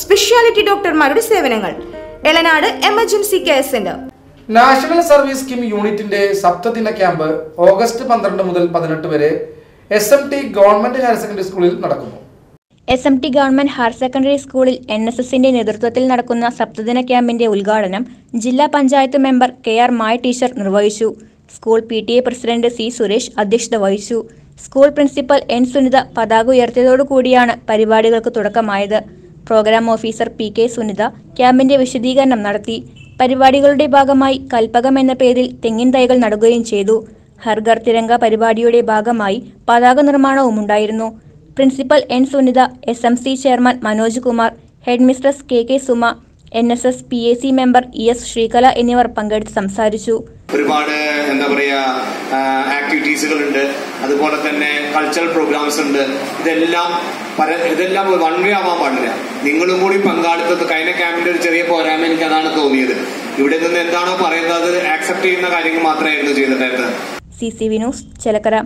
Speciality ഡോക്ടർമാരുടെ സേവനങ്ങൾ. Elanad emergency care centre. National service scheme യൂണിറ്റിന്റെ സപ്തദിന ക്യാമ്പ് ഓഗസ്റ്റ് പന്ത്രണ്ട് മുതൽ പതിനെട്ട് വരെ S M T government higher secondary സ്കൂളിൽ നടക്കുന്നു. S M T government higher secondary സ്കൂളിൽ എൻ എസ് എസിന്റെ നേതൃത്വത്തിൽ നടക്കുന്ന സപ്തദിന ക്യാമ്പിന്റെ ഉദ്ഘാടനം ജില്ലാ panchayat member K R Maya teacher നിർവഹിച്ചു. School P T A president C Suresh അധ്യക്ഷത വഹിച്ചു. സ്കൂൾ പ്രിൻസിപ്പൽ എൻ സുനിത പതാക ഉയർത്തിയതോടുകൂടിയാണ് പരിപാടികൾക്ക് തുടക്കമായത്. Programme officer P K Sunitha ക്യാമ്പിന്റെ വിശദീകരണം നടത്തി. പരിപാടികളുടെ ഭാഗമായി കൽപ്പകം എന്ന പേരിൽ തെങ്ങിൻ തൈകൾ നടുകയും ചെയ്തു. ഹർഗർ തിരങ്ക പരിപാടിയുടെ ഭാഗമായി പതാക നിർമ്മാണവും ഉണ്ടായിരുന്നു. Principal N Sunitha S M C chairman Manoj Kumar headmistress K K Suma N S S P A C member E S Sreekala എന്നിവർ പങ്കെടുത്ത് സംസാരിച്ചു. ഒരുപാട് എന്താ പറയാ ആക്ടിവിറ്റീസുകൾ ഉണ്ട് അതുപോലെ തന്നെ കൾച്ചറൽ പ്രോഗ്രാംസ് ഉണ്ട്. ഇതെല്ലാം പല ഇതെല്ലാം വൺ വേ ആവാൻ പാടില്ല. നിങ്ങളും കൂടി പങ്കാളിത്തത് കഴിഞ്ഞ ക്യാമ്പിന്റെ ഒരു ചെറിയ പോരായ്മ എനിക്ക് അതാണ് തോന്നിയത്. ഇവിടെ നിന്ന് എന്താണോ പറയുന്നത് ആക്സെപ്റ്റ് ചെയ്യുന്ന കാര്യങ്ങൾ മാത്രമായിരുന്നു ചെയ്തിട്ടുണ്ടായിരുന്നത്. C C Vinos Chelakkara.